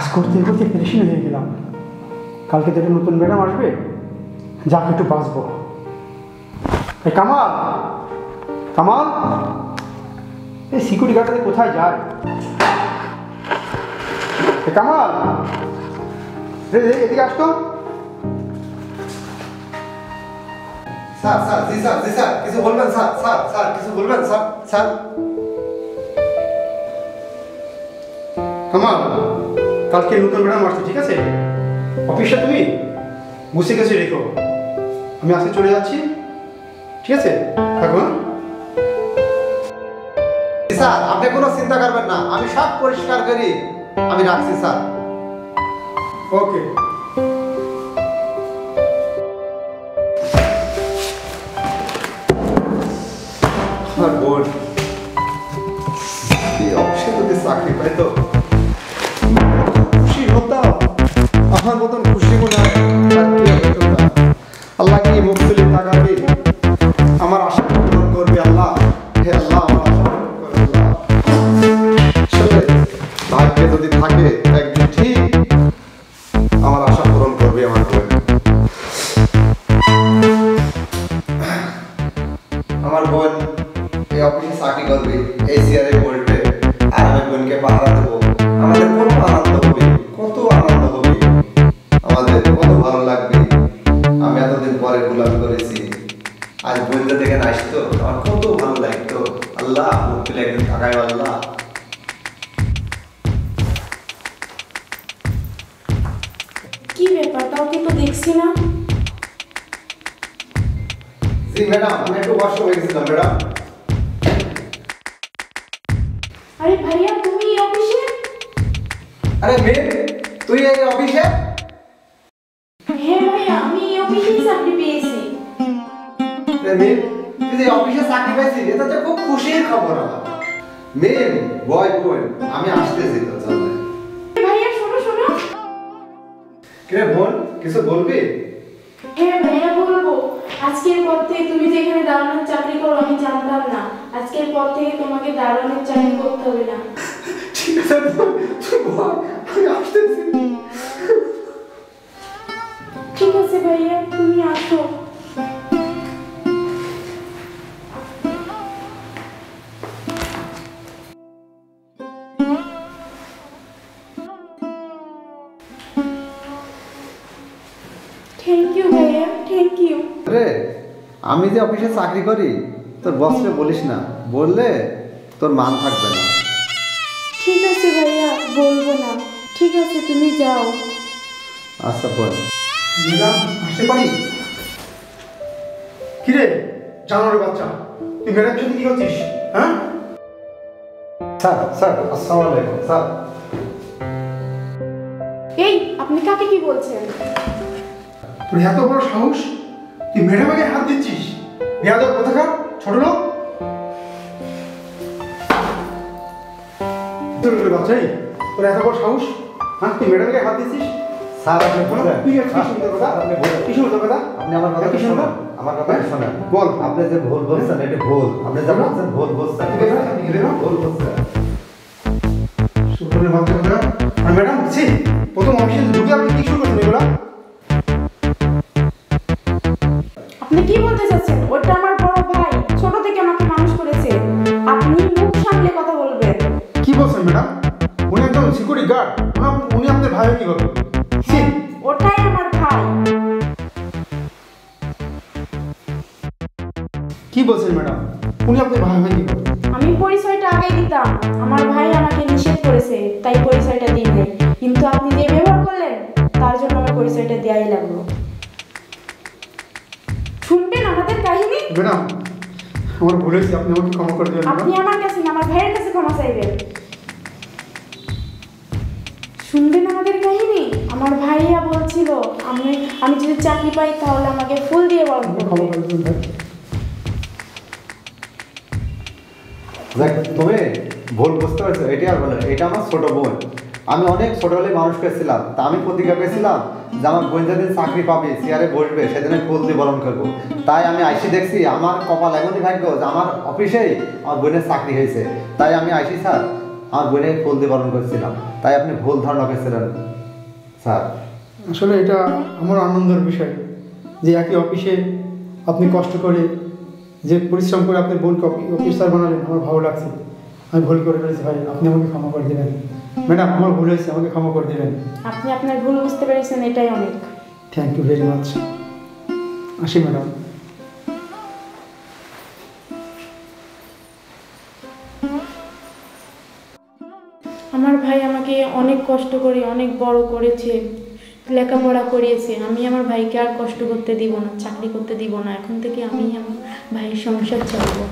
কাজ করতে করতে পেরেশান হয়ে গেলাম। কালকে থেকে নতুন ম্যাডাম আসবে, যাক একটু বাঁচবো। এই কামাল কামাল, এই সিকিউরিটি গার্ডটা কোথায় যায়? এই কামাল এদিকে আসতো স্যার স্যার, জি স্যার জি, স্যার, কিছু বলবেন, স্যার স্যার স্যার, কিছু বলবেন, স্যার স্যার। কামাল কালকে নতুন ম্যাডাম আসছে ঠিক আছে? অফিসটা তুমি গুছিয়ে গেছে রেখো। আমি আজকে চলে যাচ্ছি ঠিক আছে? থাকো হ্যাঁ? স্যার আপনি কোনো চিন্তা করবেন না। আমি সব পরিষ্কার করি। আমি রাখছি স্যার। ওকে যদি থাকে একদিন ঠিক আমার আশা পূরণ করবে আমার আমার বোন এই অফিসে চাকরি করবে, এই চেয়ারে বসবে আর আমি বোনকে পাহারা দেবো। আমাদের কত আনন্দ হবে, কত আনন্দ হবে। আমাদের কত ভালো লাগবে। আমি এতদিন পরে গোলামি করেছি। আজ বোনদের থেকে আসতো আমার কত ভালো লাগতো। আল্লাহ একদিন থাকায় আল্লাহ। ব্যাপারটা তো দেখছি না। জি ম্যাডাম আমি একটু হয়ে গেছিলাম ম্যাডাম। আরে ভাইয়া তুমি এই অফিসে? আরে মেয়ে তুই এই অফিসে? হ্যাঁ ভাইয়া আমি এই অফিসেই চাকরি পেয়েছি। আরে মেয়ে তুই যে অফিসে চাকরি পাইছিস এটা তো খুব খুশির খবর আমার। মেয়ে বয় বোন আমি আসতেছি তো চল ভাইয়া শোনো শোনো। কিরে বোন? কিছু বলবি? হ্যাঁ ভাইয়া বলব। আজকের পর থেকে তুমি যেখানে দারোয়ানের চাকরি করো আমি জানতাম না। আজকের পর থেকে তোমাকে দারোয়ানের চাকরি করতে হবে না। ঠিক আছে তুই বল। আমি আসতেছি। ঠিক আছে ভাইয়া তুমি আসো। থ্যাংক ইউ ভাইয়া থ্যাংক ইউ রে আমি যে অফিসে চাকরি করি তোর বসকে বলিস না। বললে তোর মান থাকবে না। ঠিক আছে ভাইয়া বলব না। ঠিক আছে তুমি যাও। আচ্ছা বল। আসতে পারি? কিরে জানোয়ার বাচ্চা। তুই ম্যাডাম সাথে কি করছিস? হ্যাঁ? স্যার স্যার আসসালামু আলাইকুম স্যার। এই আপনি কাকে কি বলছেন? তোর এত বড় সাহস? তুই ম্যাডামকে হাত দিচ্ছিস? বেয়াদব কোথাকার? ছোট লোক? বাচ্চাই তোর এত বড় সাহস? হ্যাঁ তুই ম্যাডামকে হাত দিচ্ছিস? স্যার আপনি কি শুনতে কথা? আপনি। কি কথা? আপনি আমার কথা কি শুনুন। আমার কথা শোনেন। বল। আপনি যে ভুল বলছেন এটা ভুল। আপনি যা বলো। বলছেন ভুল বলছেন। ভুল বলছেন। সুন্দরের বাচ্চা সিকিউরিটি উনি আপনাদের ভাই কি করবেন? ওটাই আমার ভাই। কি বলছেন ম্যাডাম? উনি আপনার ভাই ভাই কি আমি পরিচয়টা আগে দিতাম। আমার ভাই আমাকে নিষেধ করেছে তাই পরিচয়টা দিই নাই। কিন্তু আপনি যে ব্যবহার করলেন তার জন্য আমার পরিচয়টা দেওয়াই লাগল। শুনবেন আমাদের কাহিনী? ম্যাডাম আমার ভুল হয়েছে আপনি আমাকে ক্ষমা করে দেবেন আপনি আমার কাছে আমার ভাইয়ের কাছে ক্ষমা চাইবেন। শুনবেন আমাদের কাহিনী? আমার ভাইয়া বলছিল আমি আমি যদি চাকরি পাই তাহলে আমাকে ফুল দিয়ে করবে। ভাই। দেখ তুমি ভুল বুঝতে পারছ এটি আর বলে এটা আমার ছোট বোন। আমি অনেক ছোটবেলায় মানুষ পেয়েছিলাম তা আমি প্রতিজ্ঞা পেয়েছিলাম যে আমার বোন যেদিন চাকরি পাবে চেয়ারে বসবে সেদিন ফুল দিয়ে বরণ করব। তাই আমি আইসি দেখছি আমার কপাল এমনই ভাগ্য যে আমার অফিসেই আমার বোনের চাকরি হয়েছে। তাই আমি আইসি স্যার আমার বোনের ফুল দিয়ে পালন করেছিলাম। তাই আপনি ভুল ধারণা করেছিলেন স্যার। আসলে এটা আমার আনন্দের বিষয় যে একই অফিসে আপনি কষ্ট করে যে পরিশ্রম করে আপনি বোনকে অফি- অফিসার বানালেন আমার ভালো লাগছে। আমি ভুল করে ফেলেছি ভাই আপনি আমাকে ক্ষমা করে দেবেন। ম্যাডাম আমার ভুল হয়েছে আমাকে ক্ষমা করে দেবেন। আপনি আপনার ভুল বুঝতে পেরেছেন এটাই অনেক। থ্যাংক ইউ ভেরি মাচ আসি ম্যাডাম। অনেক কষ্ট করে, অনেক বড় করেছে, লেখাপড়া করিয়েছে। আমি আমার ভাইকে আর কষ্ট করতে দিব না, চাকরি করতে দিব না। এখন থেকে আমি আমার ভাইয়ের সংসার চালাবো।